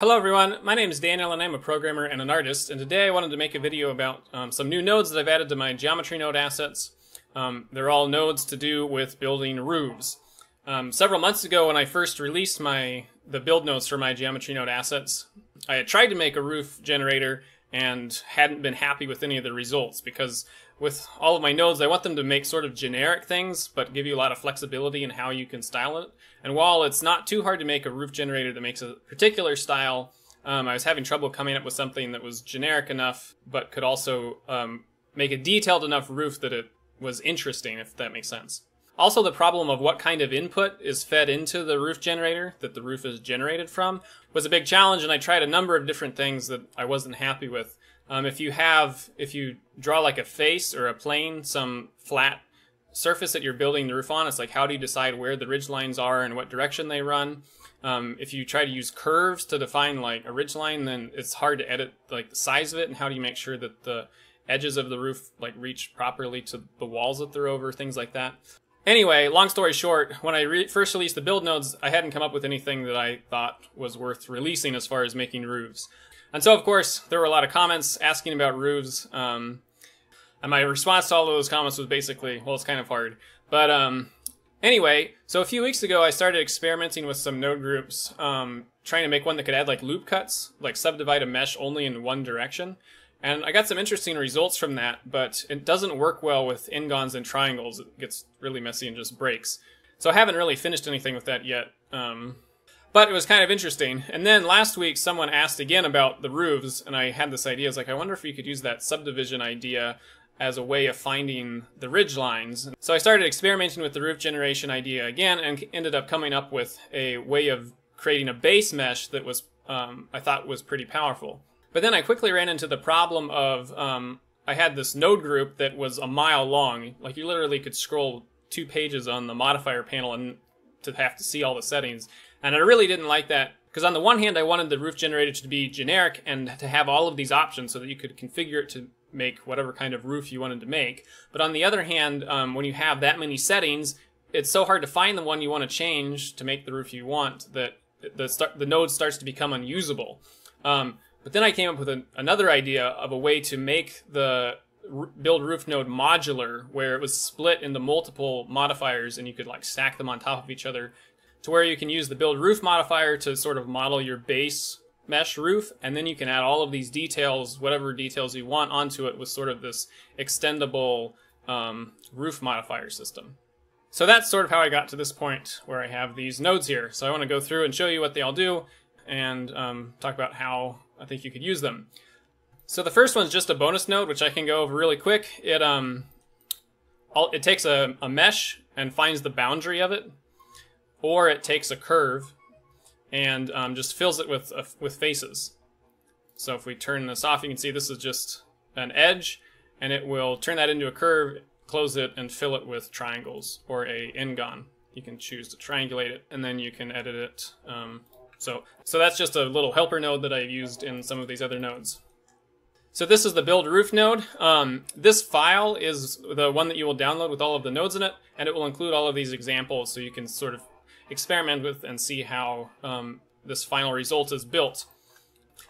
Hello everyone, my name is Daniel and I'm a programmer and an artist, and today I wanted to make a video about um, some new nodes that I've added to my geometry node assets. Um, they're all nodes to do with building roofs. Um, several months ago when I first released my the build nodes for my geometry node assets, I had tried to make a roof generator and hadn't been happy with any of the results because with all of my nodes, I want them to make sort of generic things, but give you a lot of flexibility in how you can style it. And while it's not too hard to make a roof generator that makes a particular style, um, I was having trouble coming up with something that was generic enough, but could also um, make a detailed enough roof that it was interesting, if that makes sense. Also, the problem of what kind of input is fed into the roof generator that the roof is generated from was a big challenge, and I tried a number of different things that I wasn't happy with. Um, if you have, if you draw like a face or a plane, some flat surface that you're building the roof on, it's like how do you decide where the ridge lines are and what direction they run? Um, if you try to use curves to define like a ridge line, then it's hard to edit like the size of it and how do you make sure that the edges of the roof like reach properly to the walls that they're over, things like that. Anyway, long story short, when I re- first released the build nodes, I hadn't come up with anything that I thought was worth releasing as far as making roofs. And so, of course, there were a lot of comments asking about roofs. Um, and my response to all of those comments was basically, well, it's kind of hard. But um, anyway, so a few weeks ago, I started experimenting with some node groups, um, trying to make one that could add like loop cuts, like subdivide a mesh only in one direction. And I got some interesting results from that, but it doesn't work well with n-gons and triangles. It gets really messy and just breaks. So I haven't really finished anything with that yet. Um, but it was kind of interesting. And then last week, someone asked again about the roofs, and I had this idea. I was like, I wonder if you could use that subdivision idea as a way of finding the ridge lines. So I started experimenting with the roof generation idea again and ended up coming up with a way of creating a base mesh that was um, I thought was pretty powerful. But then I quickly ran into the problem of um, I had this node group that was a mile long. Like you literally could scroll two pages on the modifier panel and to have to see all the settings. And I really didn't like that because on the one hand, I wanted the roof generator to be generic and to have all of these options so that you could configure it to make whatever kind of roof you wanted to make. But on the other hand, um, when you have that many settings, it's so hard to find the one you want to change to make the roof you want that the start, the node starts to become unusable. Um, but then I came up with an, another idea of a way to make the r- build roof node modular, where it was split into multiple modifiers, and you could like stack them on top of each other, to where you can use the build roof modifier to sort of model your base mesh roof, and then you can add all of these details, whatever details you want, onto it with sort of this extendable um, roof modifier system. So that's sort of how I got to this point where I have these nodes here. So I want to go through and show you what they all do and um, talk about how I think you could use them. So the first one's just a bonus node, which I can go over really quick. It um, all, it takes a, a mesh and finds the boundary of it, or it takes a curve and um, just fills it with uh, with faces. So if we turn this off, you can see this is just an edge, and it will turn that into a curve, close it, and fill it with triangles or a n-gon. You can choose to triangulate it, and then you can edit it. Um, so, so that's just a little helper node that I've used in some of these other nodes. So this is the build roof node. Um, this file is the one that you will download with all of the nodes in it, and it will include all of these examples so you can sort of experiment with and see how um, this final result is built.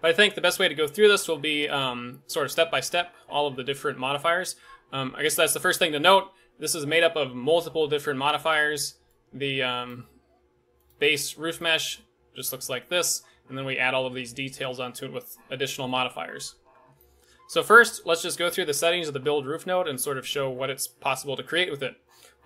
But I think the best way to go through this will be um, sort of step by step, all of the different modifiers. Um, I guess that's the first thing to note. This is made up of multiple different modifiers. The um, base roof mesh just looks like this, and then we add all of these details onto it with additional modifiers. So first, let's just go through the settings of the build roof node and sort of show what it's possible to create with it.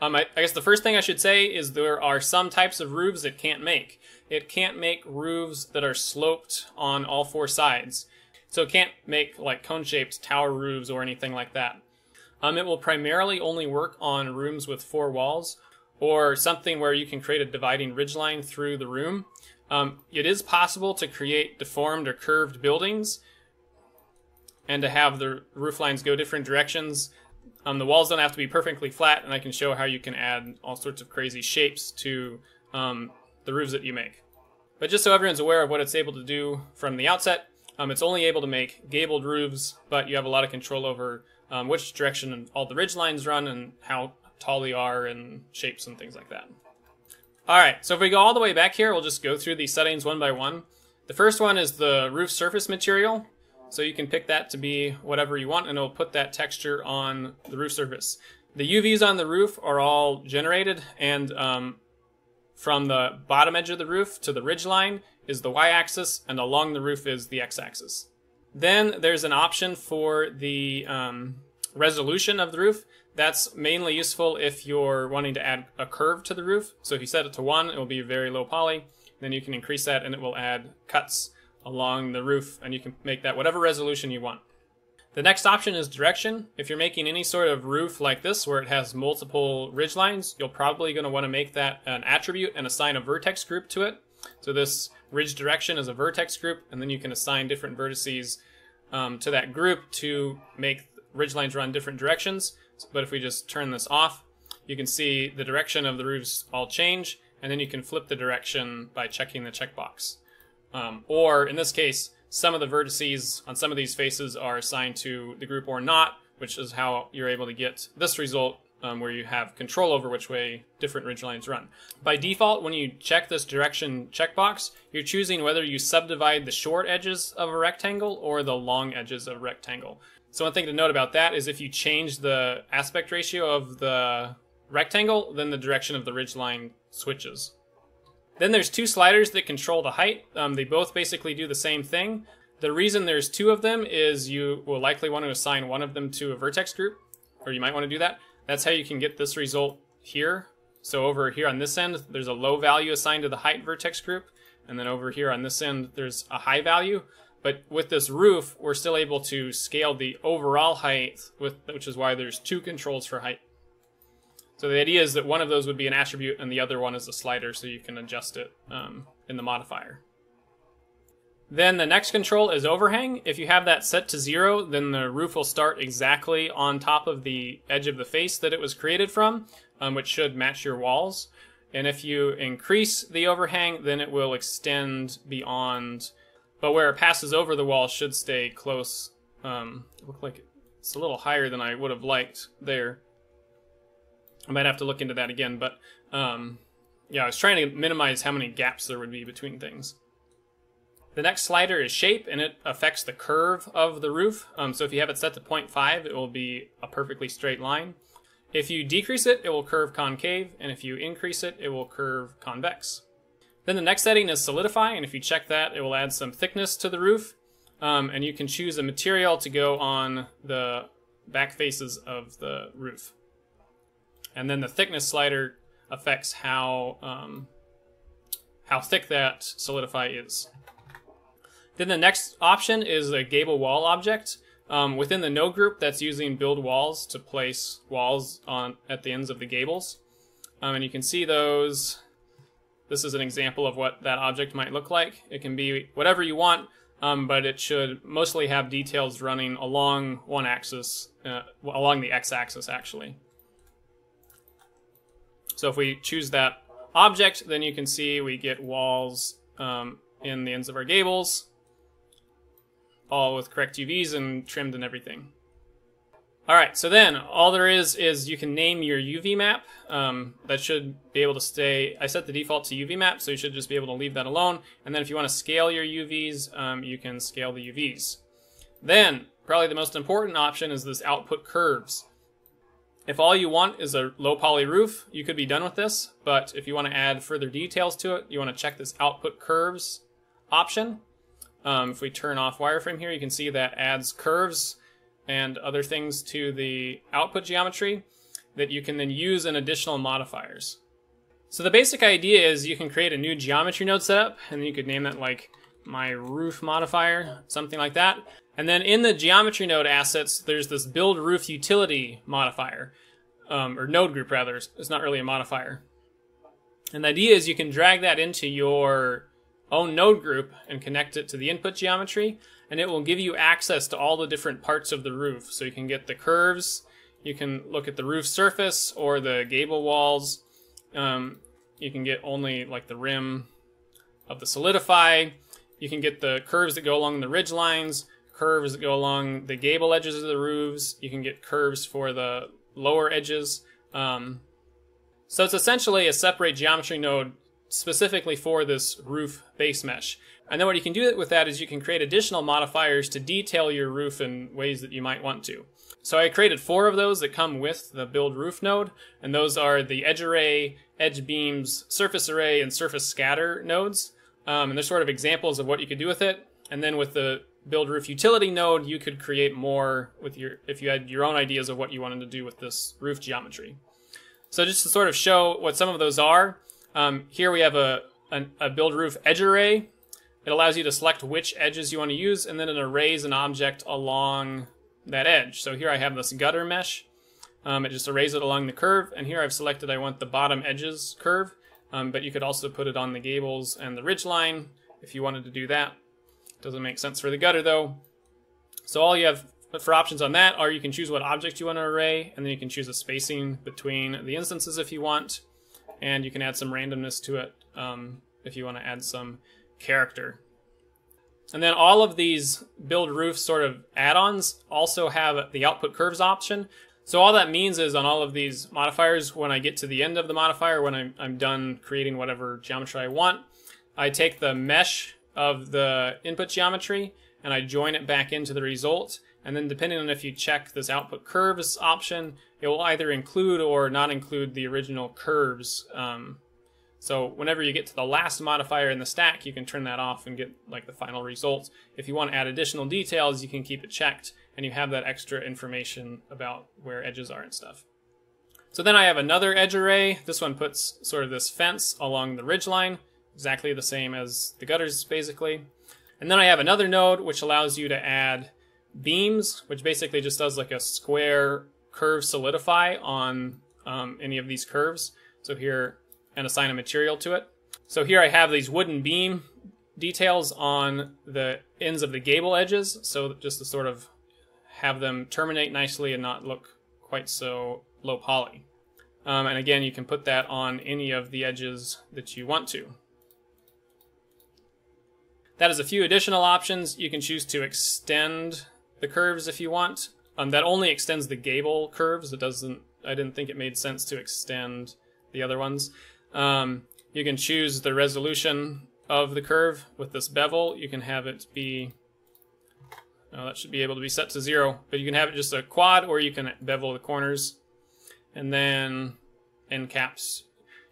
Um, I, I, guess the first thing I should say is there are some types of roofs it can't make. It can't make roofs that are sloped on all four sides. So it can't make like cone-shaped tower roofs or anything like that. Um, it will primarily only work on rooms with four walls or something where you can create a dividing ridgeline through the room. Um, it is possible to create deformed or curved buildings and to have the roof lines go different directions. Um, the walls don't have to be perfectly flat, and I can show how you can add all sorts of crazy shapes to um, the roofs that you make. But just so everyone's aware of what it's able to do from the outset, um, it's only able to make gabled roofs, but you have a lot of control over um, which direction all the ridge lines run and how tall they are and shapes and things like that. All right, so if we go all the way back here, we'll just go through these settings one by one. The first one is the roof surface material. So you can pick that to be whatever you want and it'll put that texture on the roof surface. The UVs on the roof are all generated and um, from the bottom edge of the roof to the ridge line is the y-axis and along the roof is the x-axis. Then there's an option for the um, resolution of the roof. That's mainly useful if you're wanting to add a curve to the roof. So if you set it to 1, it will be very low poly. Then you can increase that and it will add cuts along the roof and you can make that whatever resolution you want. The next option is direction. If you're making any sort of roof like this where it has multiple ridge lines, you're probably going to want to make that an attribute and assign a vertex group to it. So this ridge direction is a vertex group and then you can assign different vertices um, to that group to make ridge lines run different directions. But if we just turn this off, you can see the direction of the roofs all change and then you can flip the direction by checking the checkbox. Um, or in this case, some of the vertices on some of these faces are assigned to the group or not, which is how you're able to get this result um, where you have control over which way different ridge lines run. By default, when you check this direction checkbox, you're choosing whether you subdivide the short edges of a rectangle or the long edges of a rectangle. So one thing to note about that is if you change the aspect ratio of the rectangle, then the direction of the ridge line switches. Then there's two sliders that control the height. Um, they both basically do the same thing. The reason there's two of them is you will likely want to assign one of them to a vertex group, or you might want to do that. That's how you can get this result here. So over here on this end, there's a low value assigned to the height vertex group, and then over here on this end, there's a high value. But with this roof, we're still able to scale the overall height, with, which is why there's two controls for height. So the idea is that one of those would be an attribute and the other one is a slider so you can adjust it um, in the modifier. Then the next control is overhang. If you have that set to zero, then the roof will start exactly on top of the edge of the face that it was created from, um, which should match your walls. And if you increase the overhang, then it will extend beyond, but where it passes over the wall should stay close. Um, look like it's a little higher than I would have liked there. I might have to look into that again, but um, yeah, I was trying to minimize how many gaps there would be between things. The next slider is shape, and it affects the curve of the roof. Um, so if you have it set to 0.5, it will be a perfectly straight line. If you decrease it, it will curve concave, and if you increase it, it will curve convex. Then the next setting is solidify, and if you check that, it will add some thickness to the roof. Um, and you can choose a material to go on the back faces of the roof. And then the thickness slider affects how um, how thick that solidify is. Then the next option is a gable wall object. Um, within the node group, that's using build walls to place walls on at the ends of the gables. Um, and you can see those. This is an example of what that object might look like. It can be whatever you want, um, but it should mostly have details running along one axis, uh, along the x-axis actually. So if we choose that object, then you can see we get walls um, in the ends of our gables, all with correct UVs and trimmed and everything. All right, so then all there is is you can name your UV map. Um, that should be able to stay. I set the default to UV map, so you should just be able to leave that alone. And then if you want to scale your UVs, um, you can scale the UVs. Then, probably the most important option is this output curves. If all you want is a low poly roof, you could be done with this, but if you want to add further details to it, you want to check this output curves option. Um, if we turn off wireframe here, you can see that adds curves and other things to the output geometry that you can then use in additional modifiers. So the basic idea is you can create a new geometry node setup, and you could name that like my roof modifier, something like that. And then in the geometry node assets, there's this build roof utility modifier, um, or node group rather. It's not really a modifier. And the idea is you can drag that into your own node group and connect it to the input geometry, and it will give you access to all the different parts of the roof. So you can get the curves, you can look at the roof surface or the gable walls. Um, you can get only like the rim of the solidify. You can get the curves that go along the ridge lines curves that go along the gable edges of the roofs. You can get curves for the lower edges. Um, so it's essentially a separate geometry node specifically for this roof base mesh. And then what you can do with that is you can create additional modifiers to detail your roof in ways that you might want to. So I created four of those that come with the build roof node, and those are the edge array, edge beams, surface array, and surface scatter nodes. Um, and they're sort of examples of what you could do with it. And then with the build roof utility node, you could create more with your if you had your own ideas of what you wanted to do with this roof geometry. So just to sort of show what some of those are, um, here we have a, a, a build roof edge array. It allows you to select which edges you want to use, and then it arrays an object along that edge. So here I have this gutter mesh. Um, it just arrays it along the curve, and here I've selected I want the bottom edges curve, um, but you could also put it on the gables and the ridge line if you wanted to do that. Doesn't make sense for the gutter though. So all you have for options on that are you can choose what object you want to array, and then you can choose a spacing between the instances if you want, and you can add some randomness to it um, if you want to add some character. And then all of these build roof sort of add-ons also have the output curves option. So all that means is on all of these modifiers, when I get to the end of the modifier, when I'm, I'm done creating whatever geometry I want, I take the mesh of the input geometry and I join it back into the result. And then depending on if you check this output curves option, it will either include or not include the original curves. Um, so whenever you get to the last modifier in the stack, you can turn that off and get like the final results. If you want to add additional details, you can keep it checked and you have that extra information about where edges are and stuff. So then I have another edge array. This one puts sort of this fence along the ridge line exactly the same as the gutters basically. And then I have another node which allows you to add beams, which basically just does like a square curve solidify on um, any of these curves. So here, and assign a material to it. So here I have these wooden beam details on the ends of the gable edges. So just to sort of have them terminate nicely and not look quite so low poly. Um, and again, you can put that on any of the edges that you want to. That is a few additional options. You can choose to extend the curves if you want. Um, that only extends the gable curves. It doesn't. I didn't think it made sense to extend the other ones. Um, you can choose the resolution of the curve with this bevel. You can have it be. Oh, that should be able to be set to zero, but you can have it just a quad, or you can bevel the corners, and then end caps.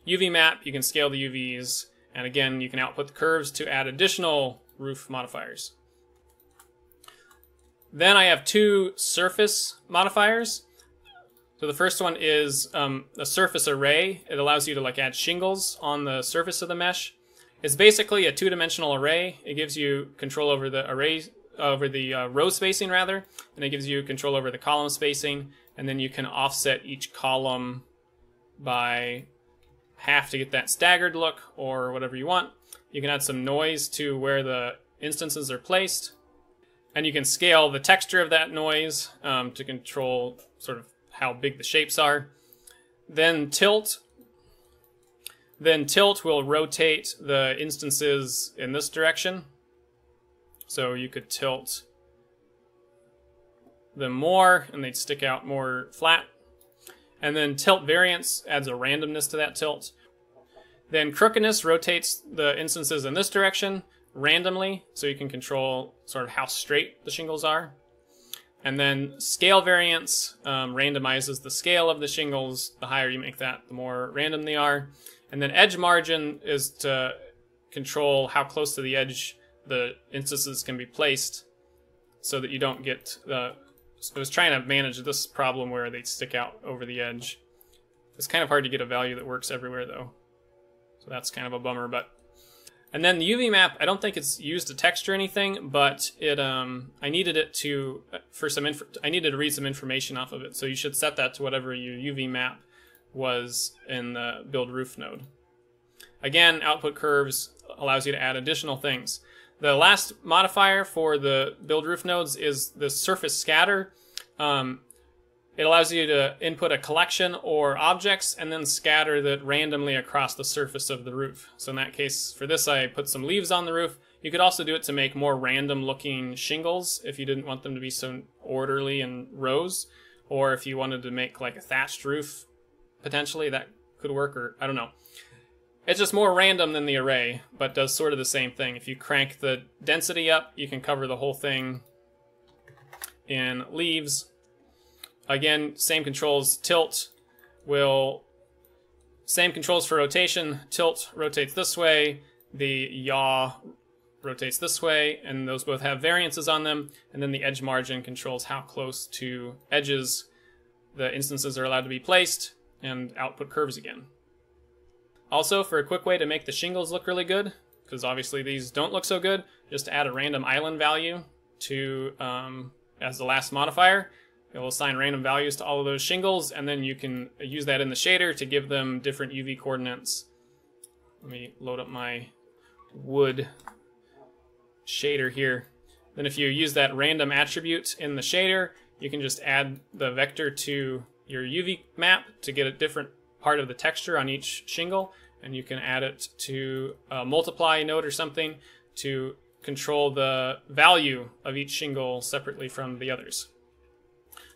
UV map. You can scale the UVs and again, you can output the curves to add additional roof modifiers. Then I have two surface modifiers. So the first one is um, a surface array. It allows you to like add shingles on the surface of the mesh. It's basically a two-dimensional array. It gives you control over the array, over the uh, row spacing rather, and it gives you control over the column spacing, and then you can offset each column by half to get that staggered look or whatever you want. You can add some noise to where the instances are placed. And you can scale the texture of that noise um, to control sort of how big the shapes are. Then tilt. Then tilt will rotate the instances in this direction. So you could tilt them more and they'd stick out more flat. And then tilt variance adds a randomness to that tilt. Then crookedness rotates the instances in this direction randomly, so you can control sort of how straight the shingles are. And then scale variance um, randomizes the scale of the shingles. The higher you make that, the more random they are. And then edge margin is to control how close to the edge the instances can be placed so that you don't get the I was trying to manage this problem where they stick out over the edge. It's kind of hard to get a value that works everywhere though. So that's kind of a bummer, but and then the UV map, I don't think it's used to texture anything, but it um I needed it to for some inf- I needed to read some information off of it. So you should set that to whatever your UV map was in the build roof node. Again, output curves allows you to add additional things. The last modifier for the build roof nodes is the surface scatter. Um, it allows you to input a collection or objects and then scatter that randomly across the surface of the roof. So in that case, for this, I put some leaves on the roof. You could also do it to make more random looking shingles if you didn't want them to be so orderly in rows, or if you wanted to make like a thatched roof, potentially that could work, or I don't know. It's just more random than the array, but does sort of the same thing. If you crank the density up, you can cover the whole thing in leaves. Again, same controls. Tilt will, same controls for rotation. Tilt rotates this way. The yaw rotates this way, and those both have variances on them. And then the edge margin controls how close to edges the instances are allowed to be placed and output curves again. Also, for a quick way to make the shingles look really good, because obviously these don't look so good, just add a random island value to um, as the last modifier. It will assign random values to all of those shingles, and then you can use that in the shader to give them different UV coordinates. Let me load up my wood shader here. Then if you use that random attribute in the shader, you can just add the vector to your UV map to get a different part of the texture on each shingle, and you can add it to a multiply node or something to control the value of each shingle separately from the others.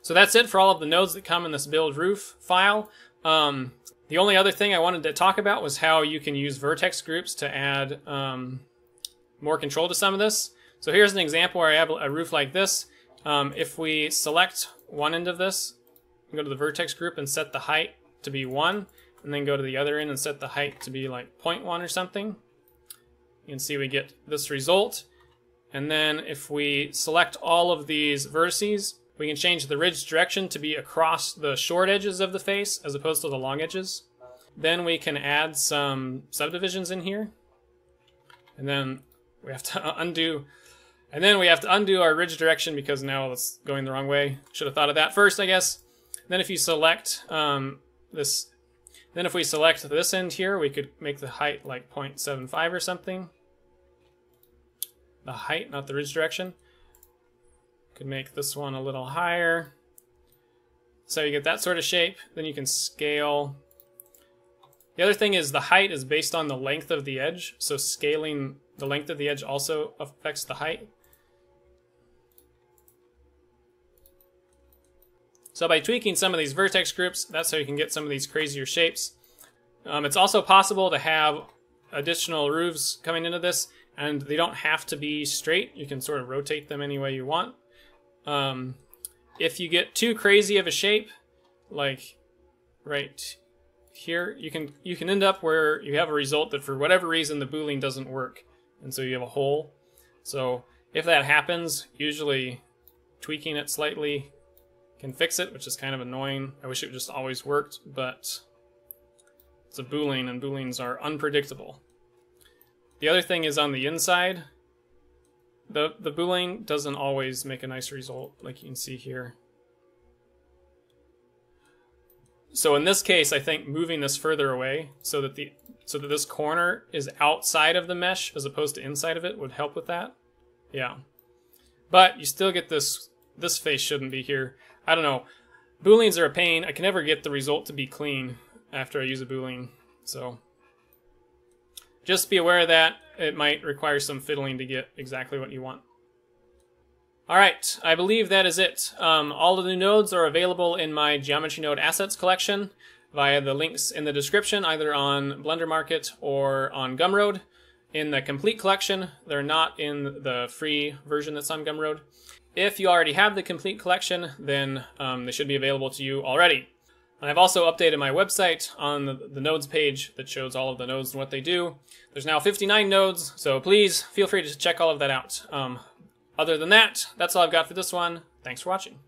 So that's it for all of the nodes that come in this build roof file. Um, the only other thing I wanted to talk about was how you can use vertex groups to add um, more control to some of this. So here's an example where I have a roof like this. Um, if we select one end of this, go to the vertex group and set the height to be 1, and then go to the other end and set the height to be like 0.1 or something, you can see we get this result. And then if we select all of these vertices, we can change the ridge direction to be across the short edges of the face as opposed to the long edges. Then we can add some subdivisions in here. And then we have to undo and then we have to undo our ridge direction because now it's going the wrong way. Should have thought of that first, I guess. Then if you select um, this, then if we select this end here, we could make the height like 0.75 or something the height, not the ridge direction. Could make this one a little higher. So you get that sort of shape. Then you can scale. The other thing is the height is based on the length of the edge. So scaling the length of the edge also affects the height. So by tweaking some of these vertex groups, that's how you can get some of these crazier shapes. Um, it's also possible to have additional roofs coming into this and they don't have to be straight. You can sort of rotate them any way you want. Um, if you get too crazy of a shape, like right here, you can you can end up where you have a result that for whatever reason the boolean doesn't work, and so you have a hole. So if that happens, usually tweaking it slightly can fix it, which is kind of annoying. I wish it just always worked, but it's a boolean, and booleans are unpredictable. The other thing is on the inside, the, the boolean doesn't always make a nice result, like you can see here. So in this case, I think moving this further away so that the so that this corner is outside of the mesh as opposed to inside of it would help with that. Yeah. But you still get this this face shouldn't be here. I don't know. Booleans are a pain. I can never get the result to be clean after I use a boolean. So just be aware of that. It might require some fiddling to get exactly what you want. Alright, I believe that is it. Um, all of the nodes are available in my Geometry Node Assets collection via the links in the description, either on Blender Market or on Gumroad. In the complete collection, they're not in the free version that's on Gumroad. If you already have the complete collection, then um, they should be available to you already. I've also updated my website on the, the, nodes page that shows all of the nodes and what they do. There's now 59 nodes, so please feel free to check all of that out. Um, other than that, that's all I've got for this one. Thanks for watching.